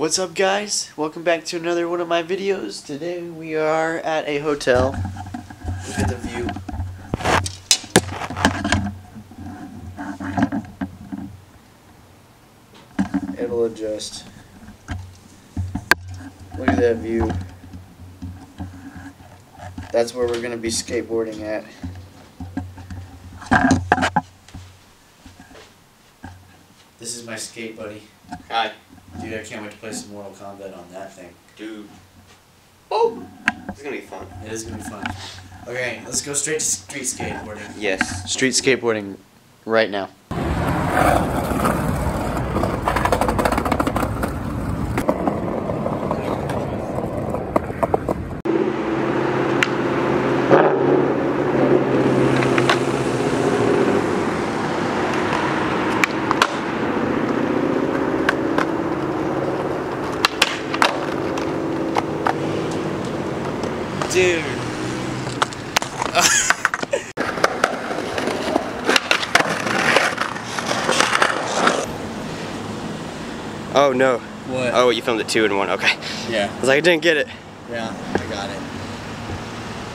What's up guys? Welcome back to another one of my videos. Today we are at a hotel. Look at the view. It'll adjust. Look at that view. That's where we're gonna be skateboarding at. This is my skate buddy. Hi. Dude, I can't wait to play some Mortal Kombat on that thing. Dude. Oh! It's gonna be fun. It is gonna be fun. Okay, let's go straight to street skateboarding. Yes. Street skateboarding right now. Dude. Oh no. What? Oh, you filmed it two in one. Okay. Yeah. I was like, I didn't get it. Yeah, I got it.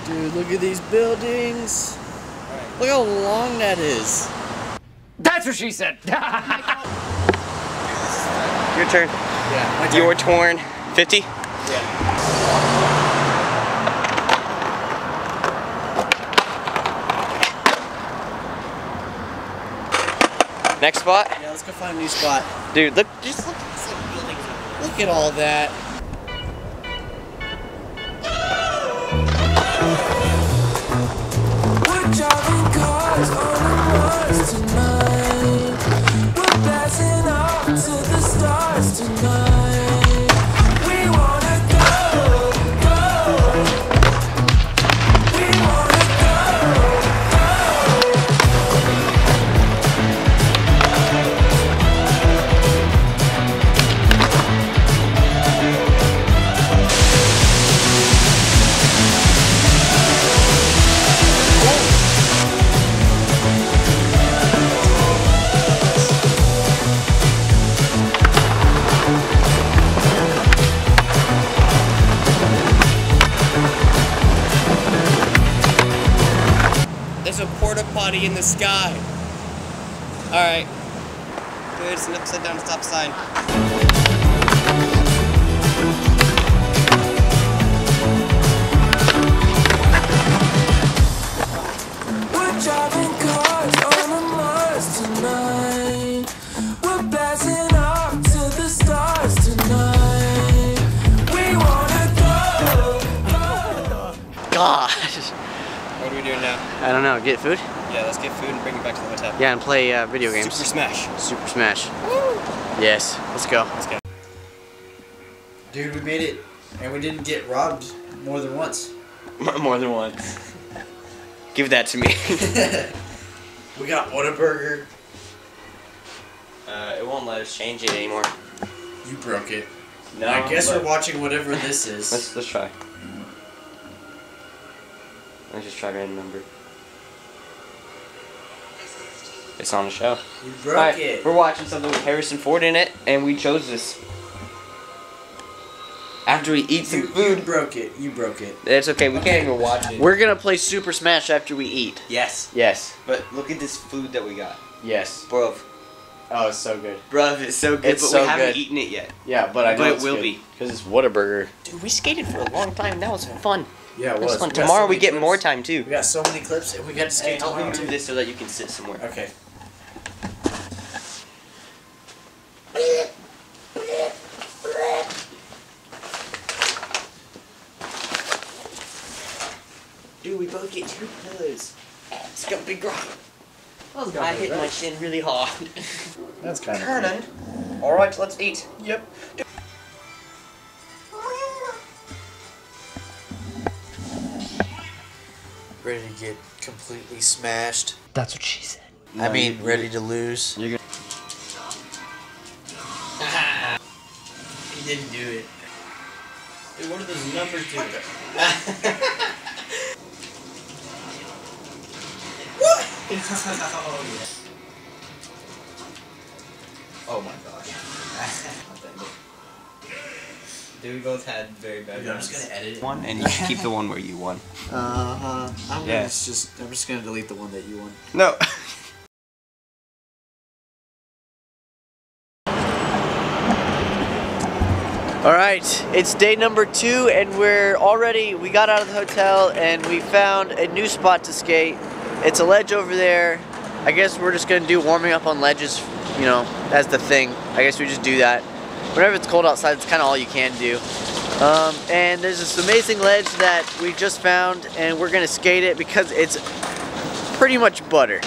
Dude, look at these buildings. Look how long that is. That's what she said. Your turn. Yeah, my turn. Your torn. 50? Yeah. Next spot. Yeah, let's go find a new spot. Dude, look. Just look. Look at all that. In the sky. Alright. Good, it's an upside down stop sign. We're driving cars on the Mars tonight. We're blasting off to the stars tonight. We wanna go, go. God. What are we doing now? I don't know. Get food? Yeah, let's get food and bring it back to the hotel. Yeah, and play uh, video games. Super Smash. Super Smash. Yes. Let's go. Let's go. Dude, we made it, and we didn't get robbed more than once. More than once. Give that to me. we got Whataburger. uh, it won't let us change it anymore. You broke it. No, I guess but- we're watching whatever this is. Let's let's try. Let's just try random number. It's on the show. you broke Alright, it. we're watching something with Harrison Ford in it, and we chose this. After we eat some You, you broke it. You broke it. it's okay. We can't even watch it. We're gonna play Super Smash after we eat. yes, Yes. but look at this food that we got, Yes. bro. Oh, it's so good. Bruv, it's so good, It's but so we haven't good. eaten it yet. Yeah, but I But know it it's will good. be. because it's Whataburger. Dude, we skated for a long time. That was fun. Yeah, it That was was. fun. We Tomorrow so we get clips. more time too. We got so many clips, and we got to Hey, skate help me tomorrow move too. this so that you can sit somewhere. Okay. Dude, we both get two pillows. It's got big rock. I hit my shin really hard. That's kind of. Turning. All right, let's eat. Yep. Ready to get completely smashed. That's what she said. I mean, ready to lose. You're gonna. Ah, He didn't do it. Dude, what are those numbers doing? oh. Oh my gosh. Dude, we both had very bad Dude, I'm just gonna edit one, and you keep the one where you won. Uh huh. I'm Yeah. gonna just. I'm just gonna delete the one that you won. No. All right, it's day number two, and we're already, we got out of the hotel and we found a new spot to skate. It's a ledge over there. I guess we're just gonna do warming up on ledges, you know, as the thing. I guess we just do that. Whenever it's cold outside, it's kind of all you can do. Um, and there's this amazing ledge that we just found, and we're gonna skate it because it's pretty much butter.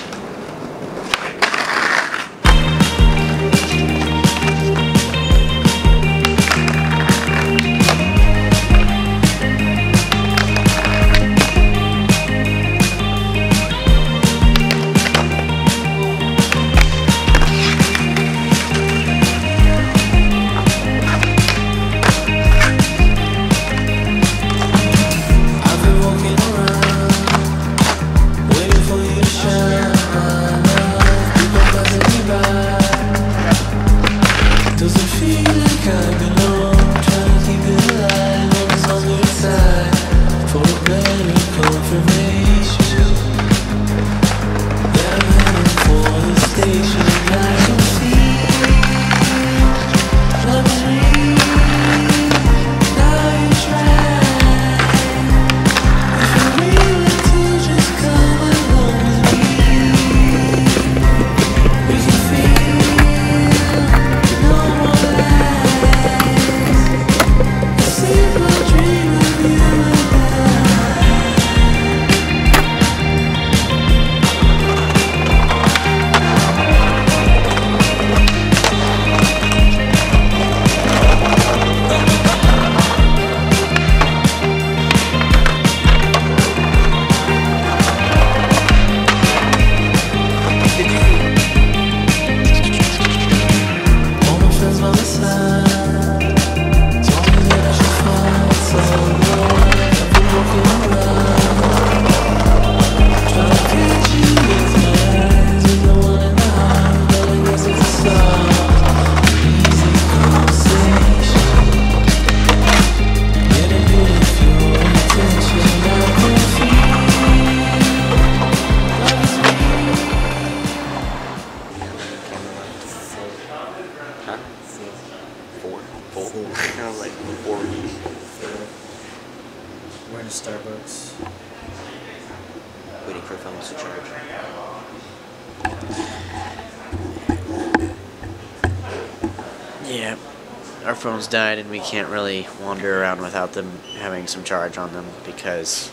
Phones died and we can't really wander around without them having some charge on them because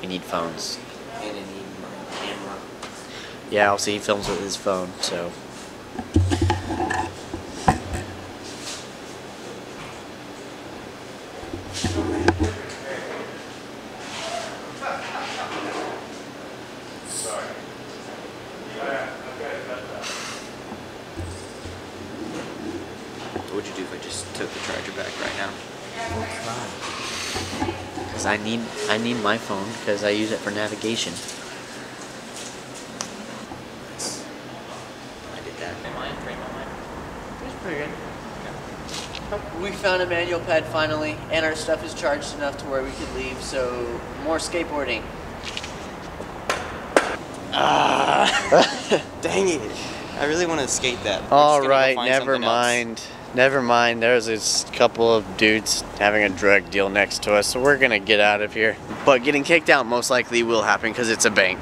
we need phones. And I need my camera. Yeah, also he films with his phone, so. What would you do if I just took the charger back right now? Cause I need I need my phone because I use it for navigation. I did that. Am I frame on mine? It's pretty good. We found a manual pad finally, and our stuff is charged enough to where we could leave. So more skateboarding. Ah! Dang it! I really want to skate that. We're just All gonna go right, find never mind. else. Never mind. There's this couple of dudes having a drug deal next to us, so we're gonna get out of here. But getting kicked out most likely will happen because it's a bank.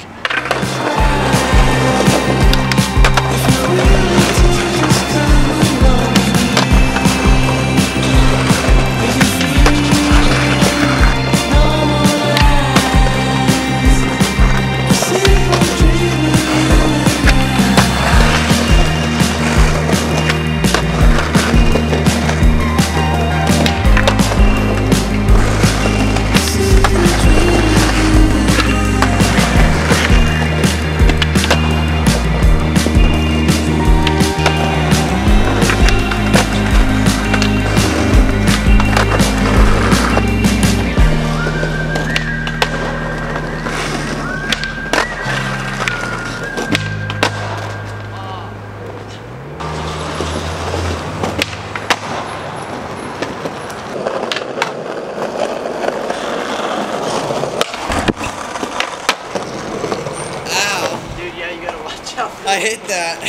Hit that.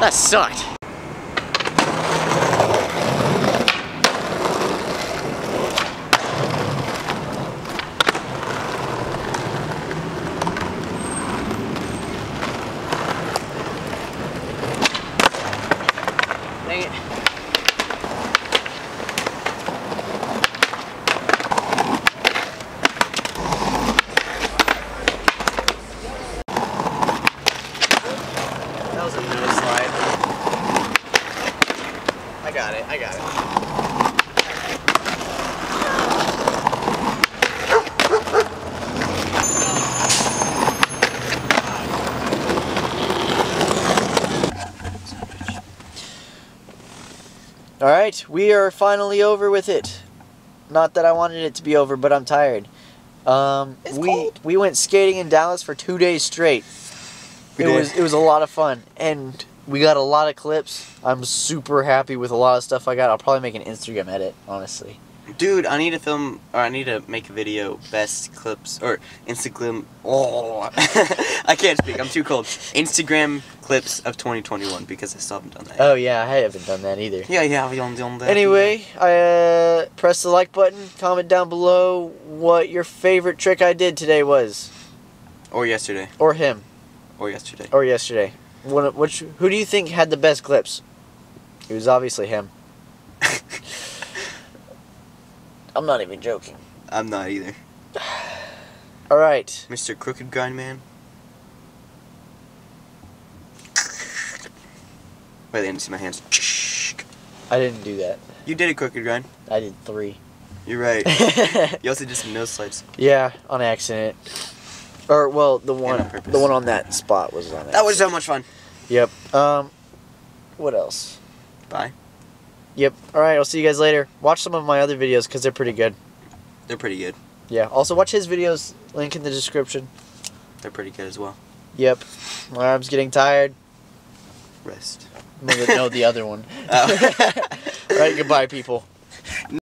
That sucked. Dang it. That was a no slide. I got it, I got it. All right, we are finally over with it. Not that I wanted it to be over, but I'm tired. Um, we cold. we went skating in Dallas for two days straight. We it did. was it was a lot of fun, and we got a lot of clips. I'm super happy with a lot of stuff I got. I'll probably make an Instagram edit, honestly. Dude, I need to film, or I need to make a video, best clips, or Instagram. Oh, I can't speak. I'm too cold. Instagram clips of 2021 because I still haven't done that. Oh yeah, I haven't done that either. yeah, yeah, we don't do that. Anyway, I uh, press the like button. Comment down below what your favorite trick I did today was, Or yesterday, or him, or yesterday. or yesterday. What, which who do you think had the best clips? It was obviously him. I'm not even joking. I'm not either. All right. Mr. Crooked Grind Man. Wait, they didn't see my hands. I didn't do that. You did a crooked grind. I did three. You're right. You also did some nose slides. yeah, on accident. Or well, the one on the one on that spot was on it. That was so much fun. Yep. Um what else? Bye. Yep. All right, I'll see you guys later. Watch some of my other videos cuz they're pretty good. They're pretty good. Yeah. Also watch his videos, link in the description. They're pretty good as well. Yep. My arm's getting tired. Rest. No, the, no, the other one. Oh. All right, goodbye people.